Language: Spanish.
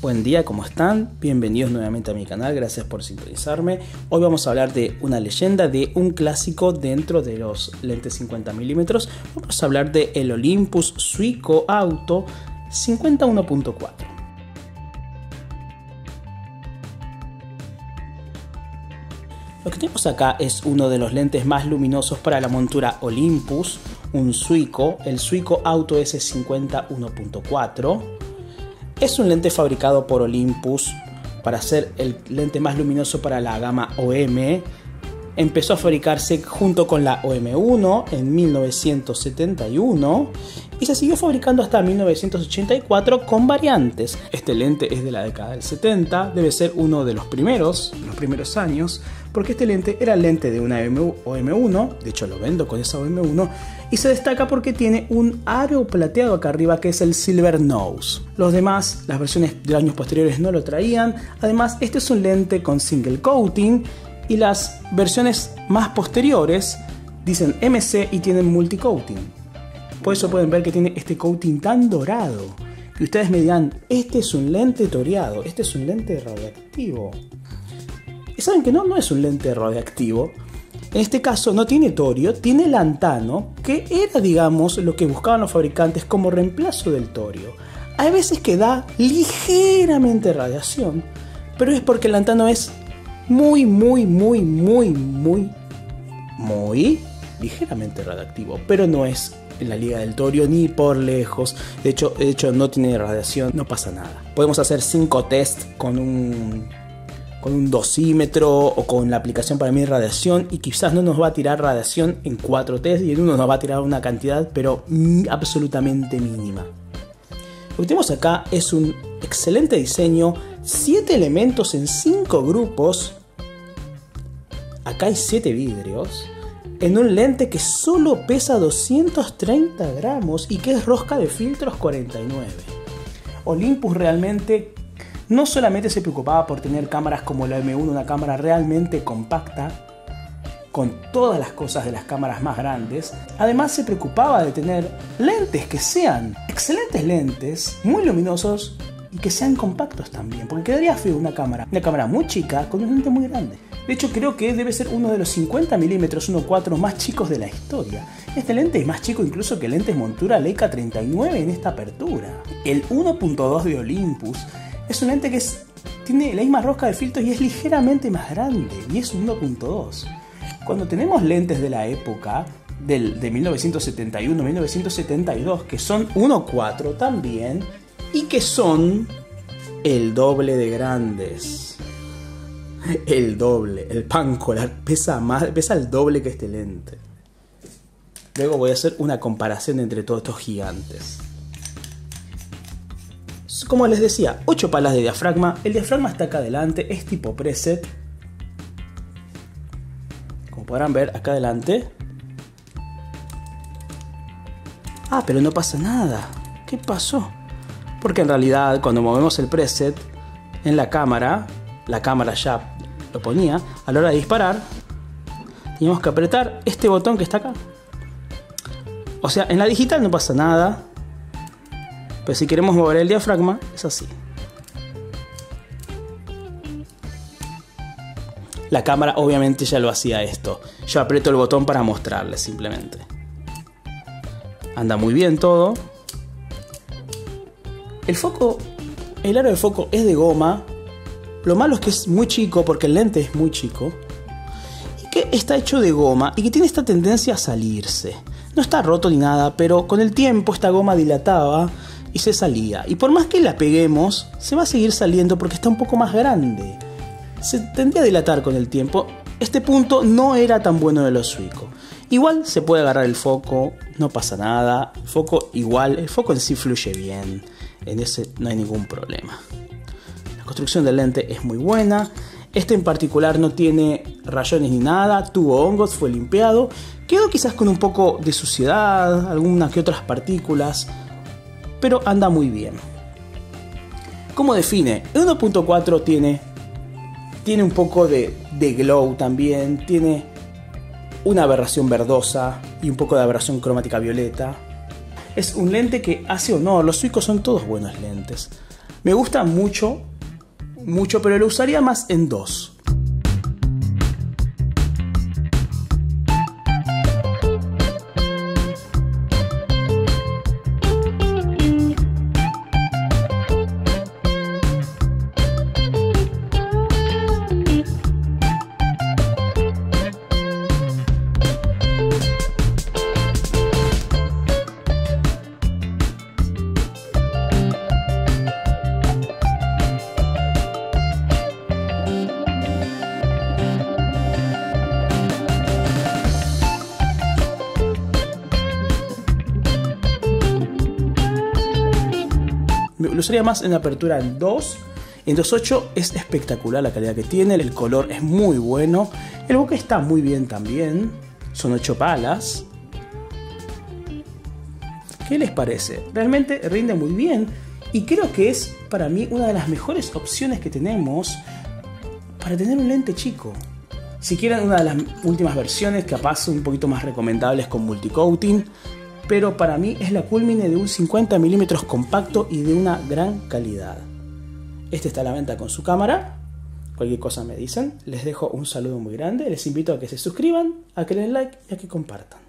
Buen día, ¿cómo están? Bienvenidos nuevamente a mi canal, gracias por sintonizarme. Hoy vamos a hablar de una leyenda, de un clásico dentro de los lentes 50 mm. Vamos a hablar de el Olympus Suico Auto 51.4. Lo que tenemos acá es uno de los lentes más luminosos para la montura Olympus, un Suico, el Suico Auto S50 es un lente fabricado por Olympus para ser el lente más luminoso para la gama OM. Empezó a fabricarse junto con la OM1 en 1971 y se siguió fabricando hasta 1984 con variantes. Este lente es de la década del 70, debe ser uno de los primeros, los primeros años, porque este lente era el lente de una OM1, de hecho lo vendo con esa OM1, y se destaca porque tiene un aro plateado acá arriba que es el Silver Nose. Los demás, las versiones de años posteriores no lo traían, además este es un lente con single coating y las versiones más posteriores dicen MC y tienen multi coating. Por eso pueden ver que tiene este coating tan dorado. Y ustedes me dirán, este es un lente toreado, este es un lente radioactivo. Y saben que no, no es un lente radioactivo. En este caso no tiene torio, tiene lantano, que era, digamos, lo que buscaban los fabricantes como reemplazo del torio. Hay veces que da ligeramente radiación, pero es porque el lantano es muy, muy, muy, muy, muy, muy ligeramente radioactivo, pero no es en la Liga del Torio ni por lejos. De hecho, de hecho no tiene radiación, no pasa nada. Podemos hacer 5 tests con un un dosímetro o con la aplicación para medir radiación y quizás no nos va a tirar radiación en 4 test y en uno nos va a tirar una cantidad pero absolutamente mínima. Lo que tenemos acá es un excelente diseño, 7 elementos en 5 grupos. Acá hay 7 vidrios en un lente que solo pesa 230 gramos y que es rosca de filtros 49. Olympus realmente no solamente se preocupaba por tener cámaras como la M1, una cámara realmente compacta, con todas las cosas de las cámaras más grandes, además se preocupaba de tener lentes que sean excelentes lentes, muy luminosos y que sean compactos también, porque quedaría feo una cámara, una cámara muy chica con un lente muy grande. De hecho, creo que debe ser uno de los 50 mm 1.4 más chicos de la historia. Este lente es más chico incluso que el lente montura Leica 39 en esta apertura. El 1.2 de Olympus es un lente que tiene la misma rosca de filtros y es ligeramente más grande, y es un 1.2. Cuando tenemos lentes de la época, del, de 1971-1972, que son 1.4 también, y que son el doble de grandes el doble. El pancolar pesa, más, pesa el doble que este lente. Luego voy a hacer una comparación entre todos estos gigantes. Como les decía, 8 palas de diafragma. El diafragma está acá adelante, es tipo preset. Como podrán ver acá adelante. Ah, pero no pasa nada. ¿Qué pasó? Porque en realidad cuando movemos el preset en la cámara, la cámara ya lo ponía, a la hora de disparar, teníamos que apretar este botón que está acá. O sea, en la digital no pasa nada, pero si queremos mover el diafragma, es así. La cámara obviamente ya lo hacía esto. Yo aprieto el botón para mostrarles simplemente. Anda muy bien todo. El foco, el aro de foco es de goma, lo malo es que es muy chico porque el lente es muy chico y que está hecho de goma y que tiene esta tendencia a salirse. No está roto ni nada, pero con el tiempo esta goma dilataba y se salía. Y por más que la peguemos, se va a seguir saliendo porque está un poco más grande. Se tendría a dilatar con el tiempo. Este punto no era tan bueno de los suicos. Igual se puede agarrar el foco, no pasa nada. El foco igual, el foco en sí fluye bien. En ese no hay ningún problema construcción del lente es muy buena. Este en particular no tiene rayones ni nada, tuvo hongos, fue limpiado. Quedó quizás con un poco de suciedad, algunas que otras partículas, pero anda muy bien. ¿Cómo define? El 1.4 tiene, tiene un poco de, de glow también, tiene una aberración verdosa y un poco de aberración cromática violeta. Es un lente que hace honor, los suicos son todos buenos lentes Me gusta mucho, mucho, pero lo usaría más en dos. Lo usaría más en apertura en 2. En 2.8 es espectacular la calidad que tiene, el color es muy bueno, el bokeh está muy bien también, son 8 palas. ¿Qué les parece? Realmente rinde muy bien y creo que es para mí una de las mejores opciones que tenemos para tener un lente chico. Si quieren una de las últimas versiones, capaz un poquito más recomendables con multicoating, pero para mí es la culmine de un 50 milímetros compacto y de una gran calidad. Este está a la venta con su cámara. Cualquier cosa me dicen. Les dejo un saludo muy grande. Les invito a que se suscriban, a que den like y a que compartan.